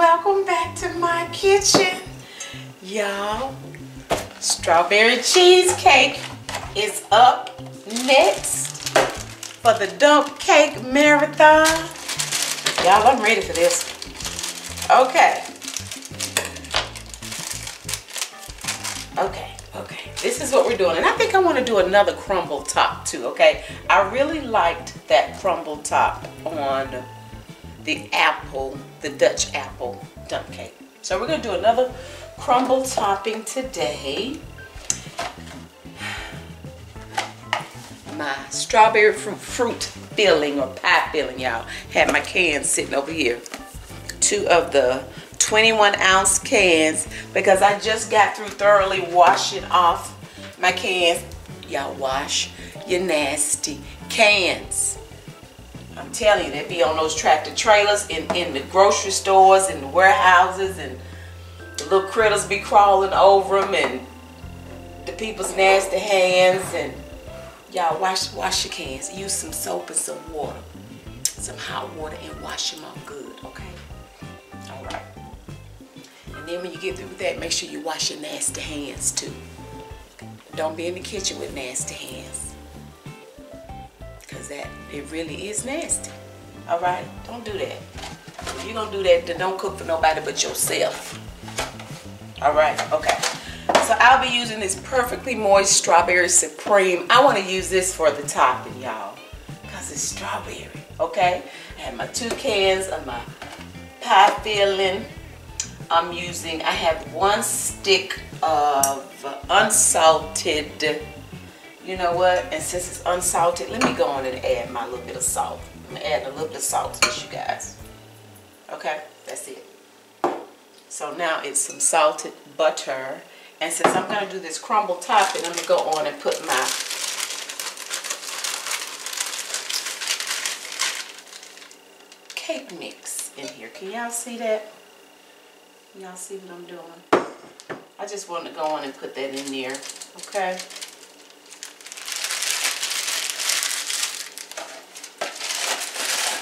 welcome back to my kitchen. Y'all, strawberry cheesecake is up next for the dump cake marathon. Y'all, I'm ready for this. Okay. Okay, okay. This is what we're doing. And I think I want to do another crumble top too, okay? I really liked that crumble top on the apple, the Dutch apple dump cake. So we're going to do another crumble topping today. My strawberry fruit, fruit filling or pie filling, y'all. Had my cans sitting over here. Two of the 21 ounce cans because I just got through thoroughly washing off my cans. Y'all wash your nasty cans. I'm telling you, they be on those tractor trailers in, in the grocery stores and the warehouses and the little critters be crawling over them and the people's nasty hands and y'all wash wash your cans. Use some soap and some water, some hot water and wash them off good, okay? All right. And then when you get through with that, make sure you wash your nasty hands too. Don't be in the kitchen with nasty hands that it really is nasty. All right, don't do that. If you're gonna do that, then don't cook for nobody but yourself. All right, okay. So I'll be using this perfectly moist strawberry supreme. I want to use this for the topping, y'all, because it's strawberry. Okay, I have my two cans of my pie filling. I'm using. I have one stick of unsalted you know what? And since it's unsalted, let me go on and add my little bit of salt. I'm gonna add a little bit of salt to this, you guys. Okay, that's it. So now it's some salted butter. And since I'm gonna do this crumble topping, I'm gonna go on and put my cake mix in here. Can y'all see that? Y'all see what I'm doing? I just want to go on and put that in there, okay?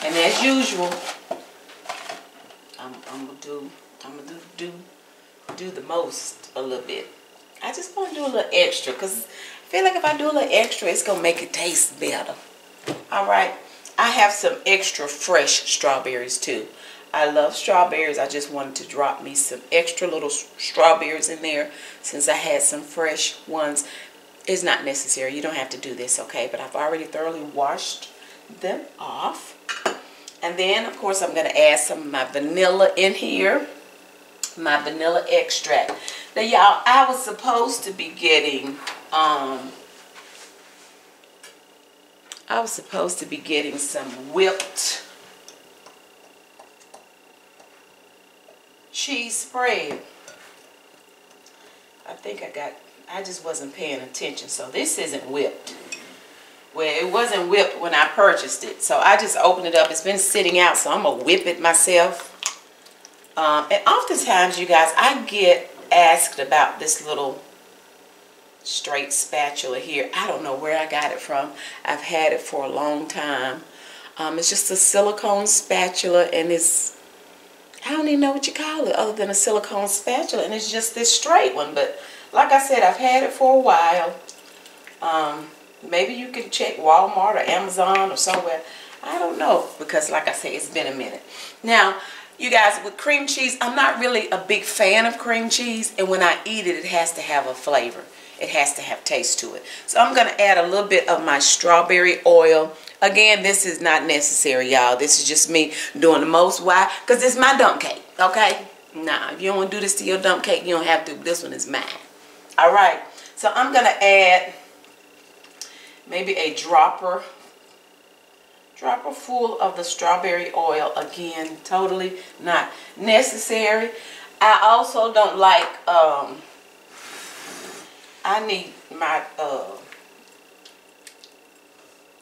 And as usual, I'm, I'm gonna do I'm gonna do do do the most a little bit. I just want to do a little extra because I feel like if I do a little extra, it's gonna make it taste better. All right, I have some extra fresh strawberries too. I love strawberries. I just wanted to drop me some extra little strawberries in there since I had some fresh ones. It's not necessary. You don't have to do this, okay? But I've already thoroughly washed them off. And then, of course, I'm going to add some of my vanilla in here. My vanilla extract. Now, y'all, I was supposed to be getting, um, I was supposed to be getting some whipped cheese spread. I think I got, I just wasn't paying attention. So this isn't whipped where it wasn't whipped when I purchased it. So I just opened it up. It's been sitting out, so I'm going to whip it myself. Um, and oftentimes, you guys, I get asked about this little straight spatula here. I don't know where I got it from. I've had it for a long time. Um, it's just a silicone spatula, and it's, I don't even know what you call it other than a silicone spatula, and it's just this straight one. But like I said, I've had it for a while. Um, Maybe you can check Walmart or Amazon or somewhere. I don't know because like I say, it's been a minute. Now, you guys, with cream cheese, I'm not really a big fan of cream cheese. And when I eat it, it has to have a flavor. It has to have taste to it. So I'm going to add a little bit of my strawberry oil. Again, this is not necessary, y'all. This is just me doing the most. Why? Because it's my dump cake, okay? Nah, if you don't want to do this to your dump cake, you don't have to. This one is mine. All right. So I'm going to add maybe a dropper. Dropper full of the strawberry oil. Again totally not necessary. I also don't like um I need my uh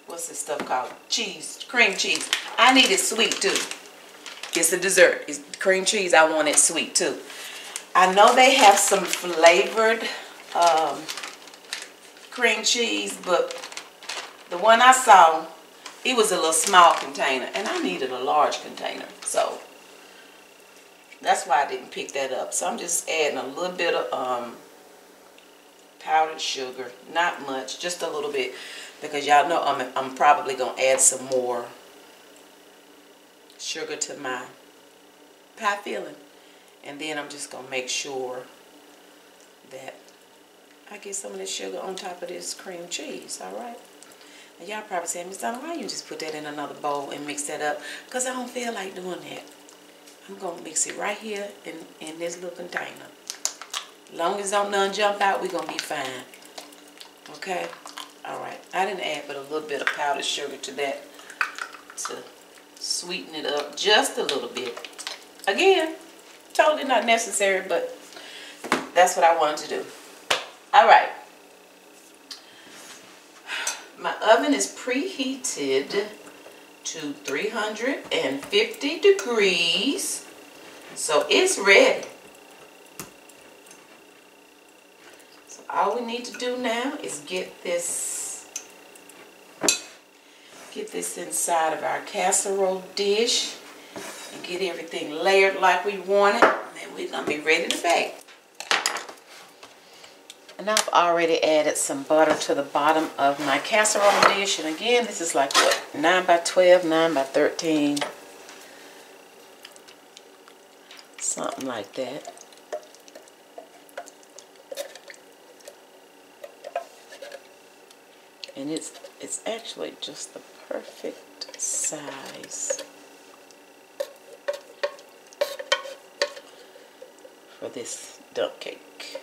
what's this stuff called? Cheese cream cheese. I need it sweet too. It's a dessert. It's cream cheese. I want it sweet too. I know they have some flavored um, cream cheese but the one I saw, it was a little small container, and I needed a large container. So, That's why I didn't pick that up. So I'm just adding a little bit of um, powdered sugar. Not much, just a little bit. Because y'all know I'm, I'm probably going to add some more sugar to my pie filling. And then I'm just going to make sure that I get some of this sugar on top of this cream cheese, all right? Y'all probably saying, Miss Donna, why you just put that in another bowl and mix that up? Because I don't feel like doing that. I'm going to mix it right here in, in this little container. Long as don't none jump out, we're going to be fine. Okay? All right. I didn't add but a little bit of powdered sugar to that to sweeten it up just a little bit. Again, totally not necessary, but that's what I wanted to do. All right. My oven is preheated to 350 degrees. So it's ready. So all we need to do now is get this get this inside of our casserole dish and get everything layered like we want it. And then we're going to be ready to bake. And I've already added some butter to the bottom of my casserole dish. And again, this is like what, 9 by 12, 9 by 13. Something like that. And it's it's actually just the perfect size for this dump cake.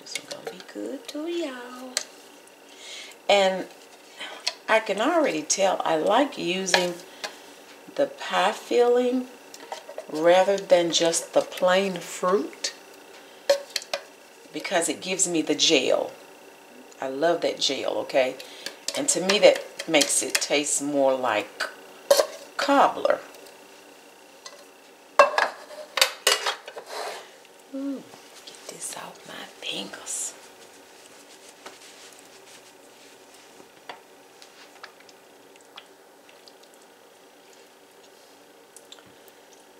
This is gonna be good to y'all. And I can already tell I like using the pie filling rather than just the plain fruit because it gives me the gel. I love that gel, okay? And to me that makes it taste more like cobbler. Ooh this off my fingers.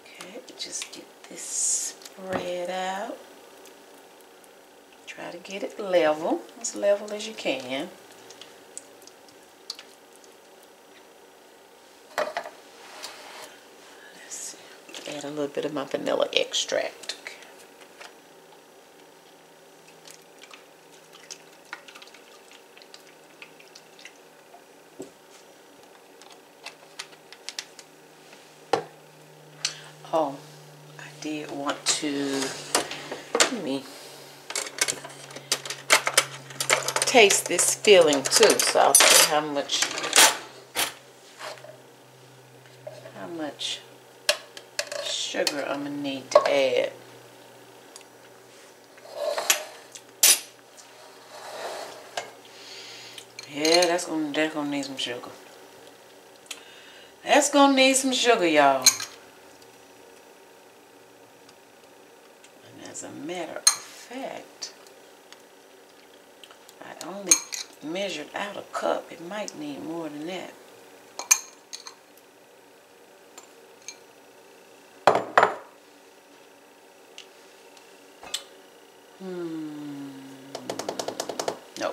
Okay, just get this spread out. Try to get it level, as level as you can. Let's see. Add a little bit of my vanilla extract. Oh, I did want to, let me taste this filling too, so I'll see how much, how much sugar I'm gonna need to add. Yeah, that's gonna that's gonna need some sugar. That's gonna need some sugar, y'all. And as a matter of fact, I only measured out a cup. It might need more than that. Hmm. No.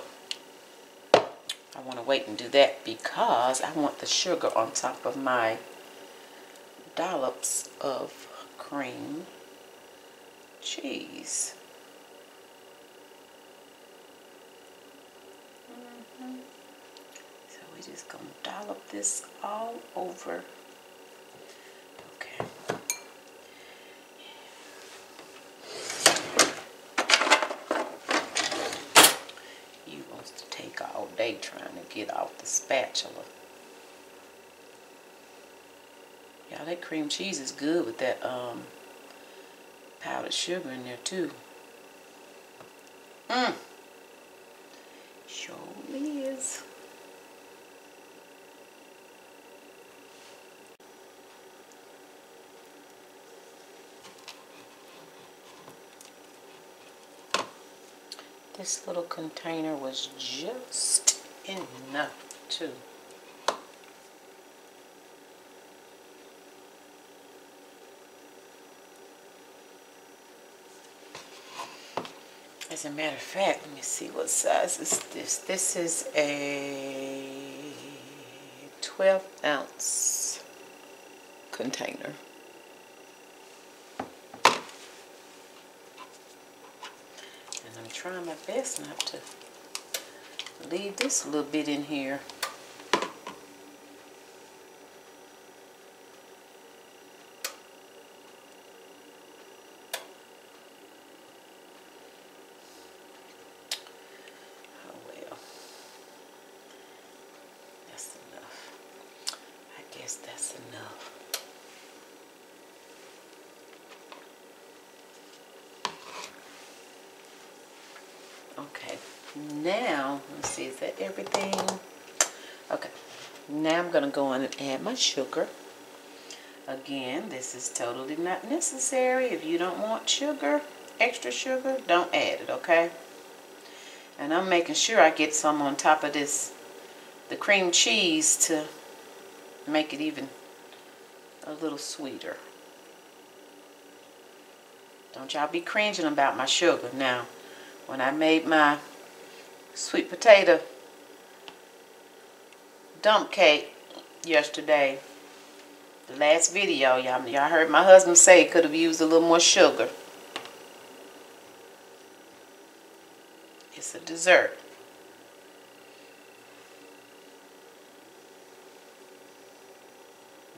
I want to wait and do that because I want the sugar on top of my dollops of cream cheese. Mm -hmm. Just gonna dollop this all over. Okay. You wants to take all day trying to get off the spatula. Y'all, that cream cheese is good with that um powdered sugar in there too. Mmm. Surely is. This little container was just enough too. As a matter of fact, let me see what size is this. This is a 12 ounce container. And I'm trying my best not to leave this a little bit in here. Oh well. That's enough. I guess that's enough. Okay, now, let's see, is that everything? Okay, now I'm gonna go in and add my sugar. Again, this is totally not necessary. If you don't want sugar, extra sugar, don't add it, okay? And I'm making sure I get some on top of this, the cream cheese to make it even a little sweeter. Don't y'all be cringing about my sugar now when I made my sweet potato dump cake yesterday, the last video, y'all y'all heard my husband say could have used a little more sugar. It's a dessert.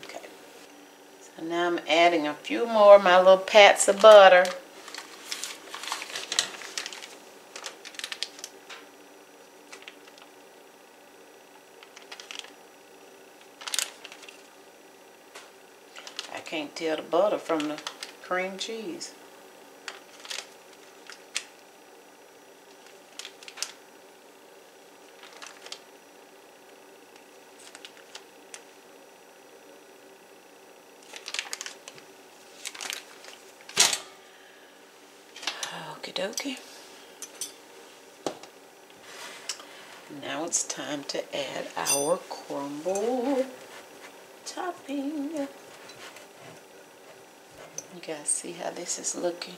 Okay. So now I'm adding a few more of my little pats of butter. Can't tell the butter from the cream cheese. Okie dokie. Now it's time to add our crumble topping. You guys see how this is looking?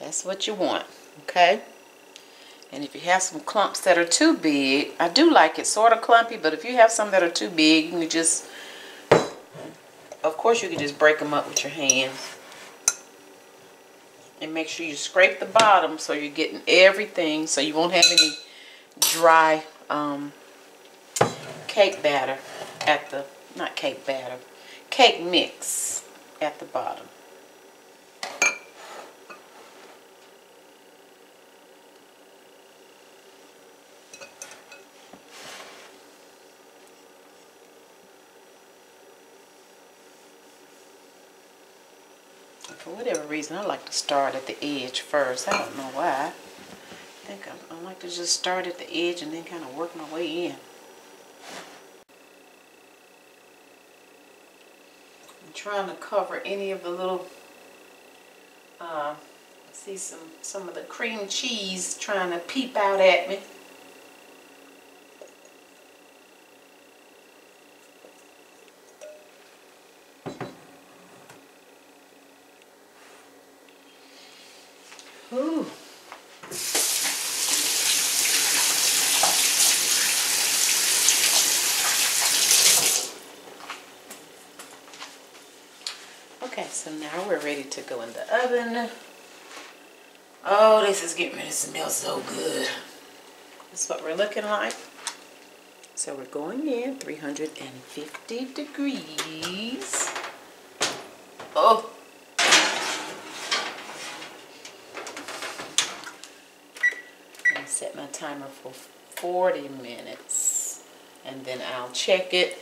That's what you want, okay? And if you have some clumps that are too big, I do like it sort of clumpy, but if you have some that are too big, you can just, of course you can just break them up with your hands. And make sure you scrape the bottom so you're getting everything, so you won't have any dry um, cake batter at the, not cake batter, cake mix at the bottom. For whatever reason, I like to start at the edge first. I don't know why. I think I, I like to just start at the edge and then kind of work my way in. Trying to cover any of the little, uh, see some, some of the cream cheese trying to peep out at me. Ooh. Okay, so now we're ready to go in the oven. Oh, this is getting ready to smell so good. That's what we're looking like. So we're going in 350 degrees. Oh, and set my timer for 40 minutes and then I'll check it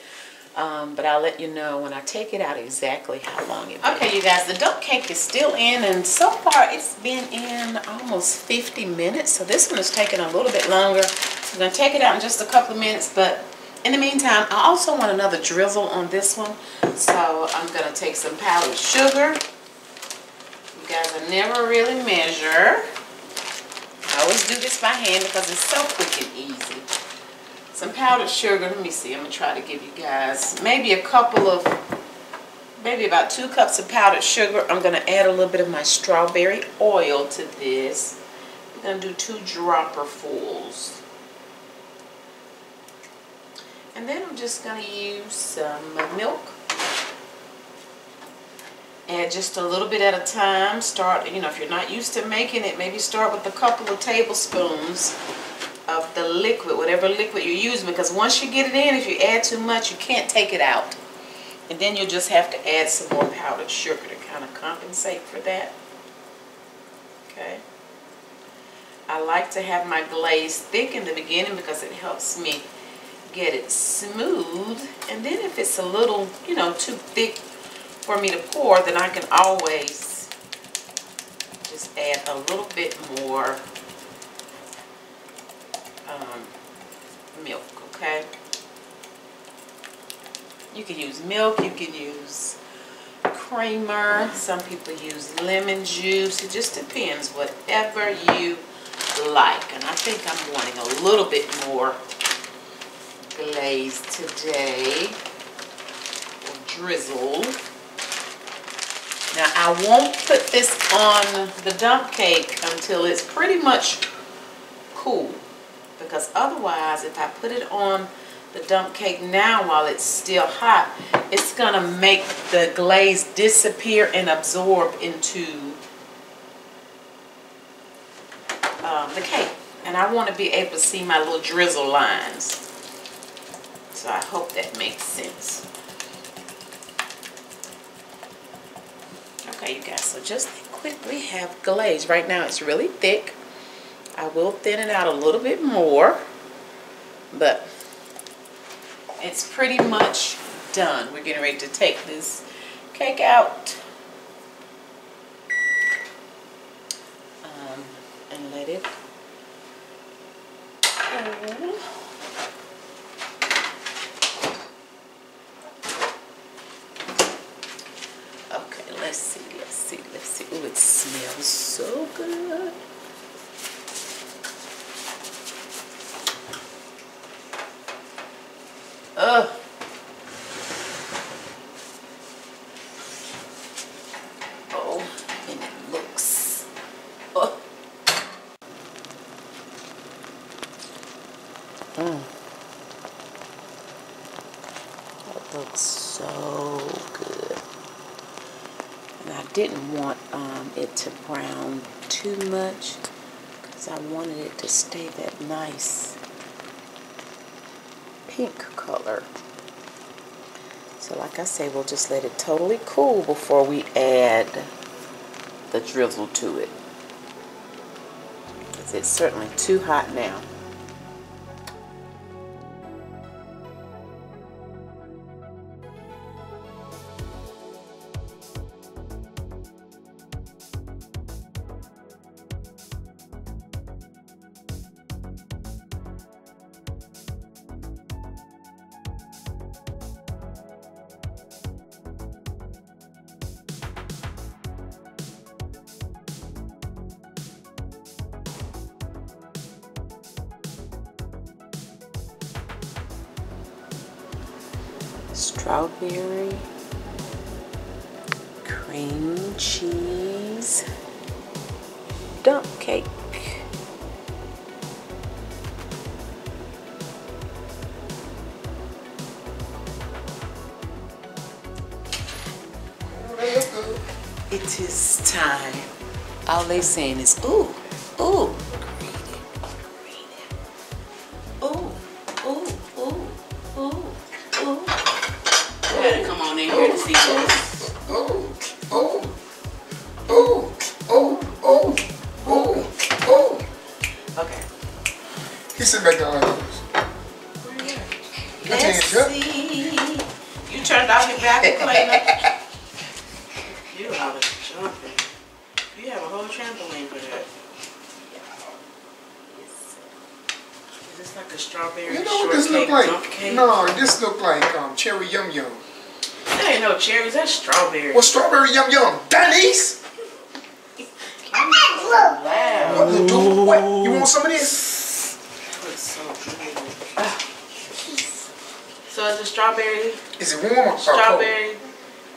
Um, but I'll let you know when I take it out exactly how long it Okay, you guys, the dump cake is still in, and so far it's been in almost 50 minutes. So this one is taking a little bit longer. I'm going to take it out in just a couple of minutes, but in the meantime, I also want another drizzle on this one. So I'm going to take some powdered sugar. You guys, I never really measure. I always do this by hand because it's so quick and easy some powdered sugar. Let me see. I'm going to try to give you guys maybe a couple of, maybe about two cups of powdered sugar. I'm going to add a little bit of my strawberry oil to this. I'm going to do two dropperfuls. And then I'm just going to use some milk. Add just a little bit at a time. Start, you know, if you're not used to making it, maybe start with a couple of tablespoons of the liquid, whatever liquid you're using, because once you get it in, if you add too much, you can't take it out. And then you'll just have to add some more powdered sugar to kind of compensate for that. Okay. I like to have my glaze thick in the beginning because it helps me get it smooth. And then if it's a little, you know, too thick for me to pour, then I can always just add a little bit more um, milk, okay? You can use milk, you can use creamer, some people use lemon juice. It just depends, whatever you like. And I think I'm wanting a little bit more glaze today, or drizzle. Now I won't put this on the dump cake until it's pretty much cool because otherwise if I put it on the dump cake now while it's still hot, it's going to make the glaze disappear and absorb into um, the cake. And I want to be able to see my little drizzle lines. So I hope that makes sense. Okay, you guys, so just quickly have glaze. Right now it's really thick. I will thin it out a little bit more, but it's pretty much done. We're getting ready to take this cake out um, and let it cool. Okay, let's see, let's see, let's see. Oh, it smells so good. Ugh. Oh, and it looks. Oh. Mm. That looks so good. And I didn't want um, it to brown too much because I wanted it to stay that nice pink color. So like I say, we'll just let it totally cool before we add the drizzle to it. It's certainly too hot now. It is time. All they saying is, ooh, ooh. Strawberry. What strawberry yum yum? Denny's? Wow. What, little dude? What? You want some of this? Looks so good. So is it strawberry? Is it warm or cold? Strawberry.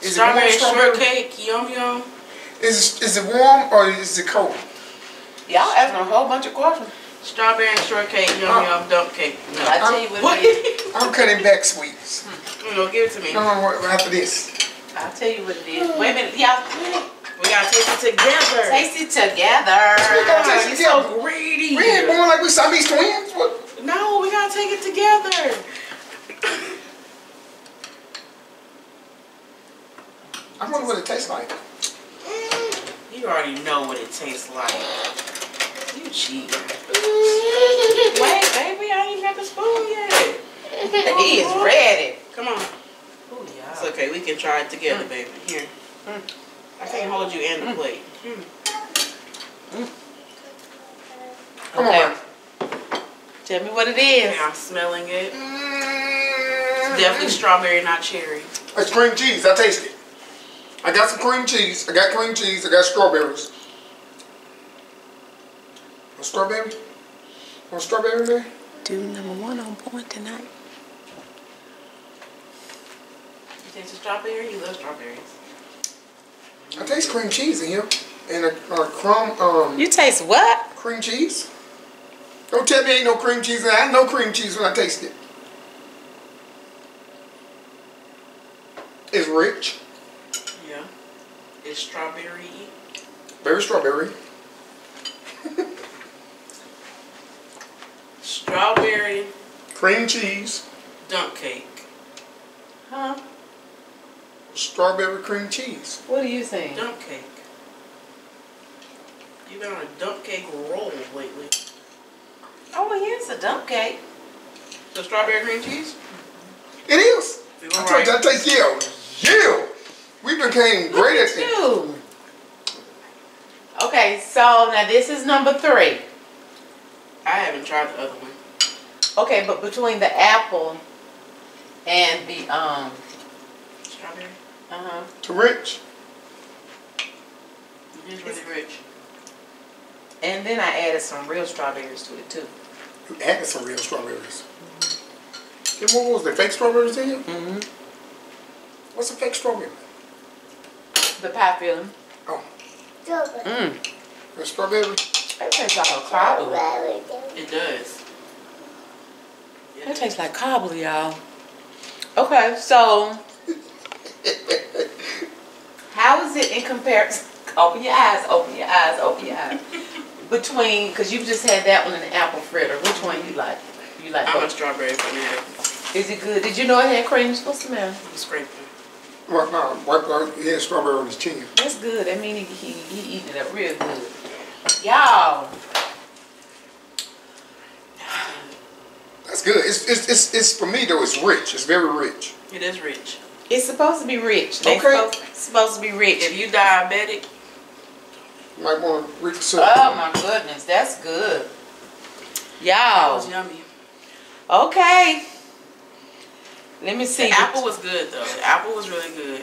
It strawberry warm strawberry? shortcake. Yum yum. Is is it warm or is it cold? Y'all asking a whole bunch of questions. Strawberry shortcake. Yum Oh. yum dump cake. No. I tell you what. what? I'm cutting back sweets. no, give it to me. No, no, what- after this. I'll tell you what it is. Wait a minute, y'all. We gotta taste it together. Taste it together. We gotta taste you it so together. greedy. We ain't born like we Siamese twins. What? No, we gotta take it together. I wonder what it tastes like. Mm, you already know what it tastes like. You cheat. Wait, baby, I ain't got the spoon yet. he is ready. Come on. Ooh. It's okay. We can try it together, baby. Here. I can't hold you and the plate. Come Okay. on. Tell me what it is. Yeah, I'm smelling it. Mm. Definitely strawberry, not cherry. It's cream cheese. I taste it. I got some cream cheese. I got cream cheese. I got strawberries. Want strawberry? Want strawberry, man? Dude number one on point tonight. You taste strawberry? he loves strawberries. I taste cream cheese in here. And a, a crumb, um, You taste what? cream cheese. Don't tell me ain't no cream cheese in it. I know cream cheese when I taste it. It's rich. Yeah. It's strawberry. Very strawberry. Strawberry Cream cheese. Dunk cake. Huh? Strawberry cream cheese. What do you saying? Dump cake. You've been on a dump cake roll lately. Oh, well, here's a dump cake. The strawberry cream cheese? It is. We I were told you I right. taste yeah. Yeah. We became great at it. You. Okay, so now this is number three. I haven't tried the other one. Okay, but between the apple and the um Strawberry? Huh Too rich. It is really rich. and then I added some real strawberries to it too. You added some real strawberries. Then what was the fake strawberries in here? Mm-hmm. What's a fake strawberry? The pie filling. Oh, Mmm. the strawberry. It tastes like a cobbler. It does. It tastes like cobbler, y'all. Okay, so how is it in comparison? Open your eyes, open your eyes, open your eyes. Between, because you've just had that one and the apple fritter. Which one you like? You like I'm a strawberry fanatic. Is it good? Did you know it had cream? What's the smell? I'm scraping. Well, no, wipe out. He had strawberry on his chin. That's good. That means he, he, he eating it up real good. Y'all, That's good. It's, it's, it's, it's for me though. It's rich. It's very rich. It is rich. It's supposed to be rich. They Okay. supposed, supposed to be rich. If you diabetic, You might want to reconsider. Oh my goodness, that's good. that was Y'all, yummy. okay. Let me see. The apple was good though. The apple was really good.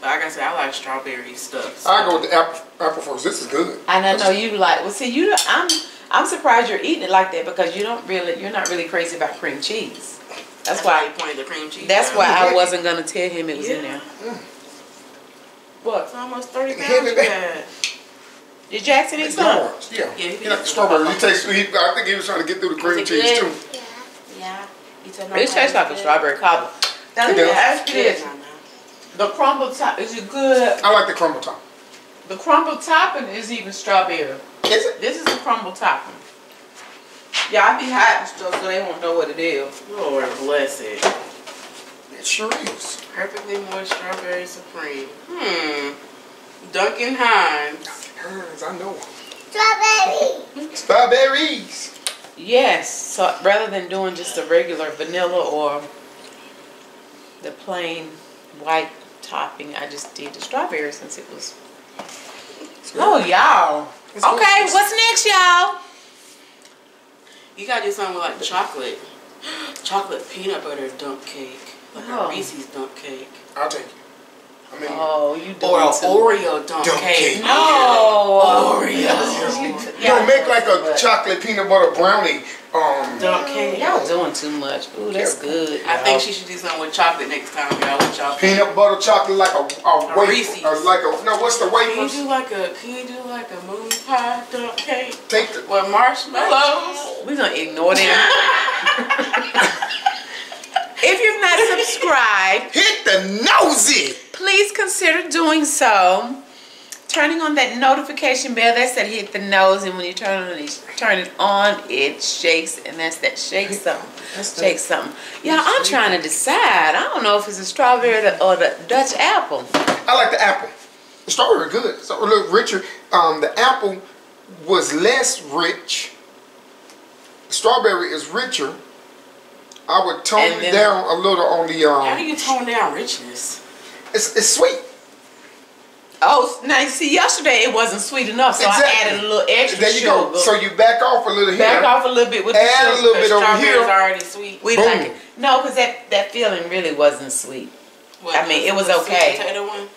But like I said, I like strawberry stuff. so- I go with the apple, apple first. This is good. And I know you like. Well, see, you. don't- I'm. I'm surprised you're eating it like that because you don't really. You're not really crazy about cream cheese. That's, why why. you pointed the cream cheese. That's out. why I wasn't gonna tell him it was in Yeah. there. What? It's almost 30 Hand pounds it you back. had. Did Jackson eat It's some? Yeah. Yeah, he He like strawberry. He tastes. He, I think he was trying to get through the cream cheese good? too. Yeah. You said no It tastes like a strawberry cobbler. Now let It me ask you this: now, now. the crumble top is it good? I like the crumble top. The crumble topping is even strawberry. Is it? This is the crumble topping. Yeah, I be hiding stuff so they won't know what it is. Lord bless it. It sure is. Perfectly moist strawberry supreme. Hmm. Duncan Hines. Hers, I know. Strawberry. Strawberries. Yes. So rather than doing just a regular vanilla or the plain white topping. I just did the strawberry since it was. Oh y'all. Okay, what's next, y'all? You gotta do something with like chocolate. Chocolate peanut butter dunk cake. Like Oh. a Reese's dunk cake. I'll take it. I mean, Oh, you doing Or an too. Oreo dunk, Dunk cake. cake. No. Oh. Oreo. you don't make like a chocolate peanut butter brownie. Um, Dunk cake. Y'all doing too much. Ooh, that's good. I y'all. think she should do something with chocolate next time, y'all. With chocolate. peanut butter chocolate like a, a, A wafer. Reese's. Or like a no, what's the wafer? Can you do like a Can you do like a moon pie dunk cake Take the with marshmallows? We're gonna ignore them. if you've not subscribed, hit the nosy. please consider doing so. Turning on that notification bell, that's that hit the nose, and when you turn on it, turn it on, it shakes, and that's that shake something, That's shake something. Yeah, I'm trying to decide. I don't know if it's a strawberry or the, or the Dutch apple. I like the apple. The strawberry good. So a little richer. Um, the apple was less rich. Strawberry is richer. I would tone And it then- down a little on the How do um. you tone down richness? It's it's sweet. Oh, now you see, yesterday it wasn't sweet enough, so Exactly. I added a little extra There you sugar. go. So you back off a little here. Back off a little bit with the Add a sugar. little bit The over strawberry's here. already sweet. We Boom. like it. No, because that, that feeling really wasn't sweet. What, I mean, it was the sweet okay. Potato one.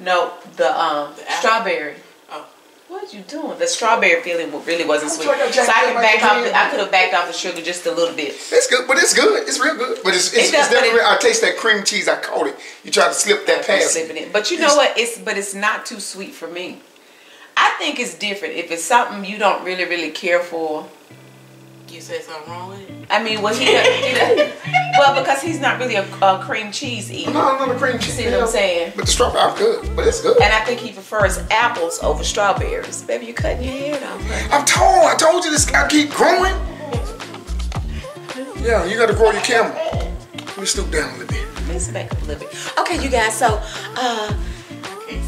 No, the um The apple? strawberry. What you doing? The strawberry feeling really wasn't sweet. So I could back off. The, I could have backed off the sugar just a little bit. It's good, but it's good. It's real good. But it's it's, It does, it's definitely. it- I taste that cream cheese. I caught it. You try to slip that past. slipping it. But you know what? It's but it's not too sweet for me. I think it's different. If it's something you don't really really care for. You said something wrong with it? I mean, was he, he well because he's not really a, a cream cheese eater. No, no, the cream cheese. See what I'm saying? But the strawberry, I'm good. But it's good. And I think he prefers apples over strawberries. Baby, you cutting your hair though. I'm tall. I told you this guy keep growing. Yeah, you got to grow your camel. Let me stoop down a little bit. Let's back up a little bit. Okay, you guys. So, uh,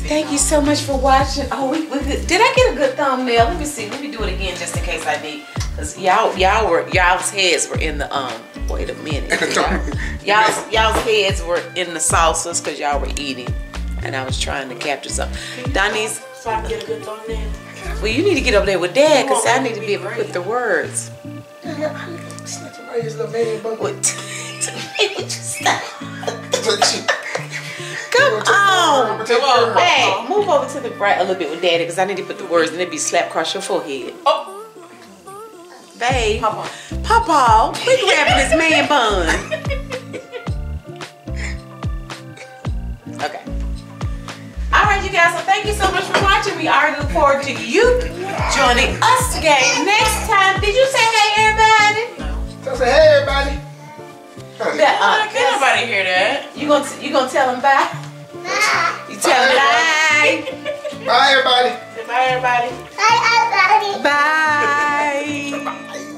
thank you so much for watching. Oh, we, we did I get a good thumbnail? Let me see. Let me do it again just in case I need. Cause y'all, y'all were y'all's heads were in the um. Wait a minute. Y'all, y'all's y'all's heads were in the sauces because y'all were eating, and I was trying to capture something. Donnie's. So I can get a good thumbnail. Well, you need to get up there with Dad because I need to be able to put the words. Somebody's little man bun. What? Come Come on. Come on. Hey, move over to the right a little bit with Daddy because I need to put the words and it'd be slap across your forehead. Oh, Babe. Papa. Papa, quit grabbing this man bun. Okay. All right, you guys. So thank you so much for watching. We already look forward to you joining us again next time. Did you say hey, everybody? So say, hey, everybody. That, uh, can't nobody hear that. you gonna you gonna tell them bye? You tell them bye. Bye, everybody. Bye, everybody. Bye, everybody. Bye. Bye.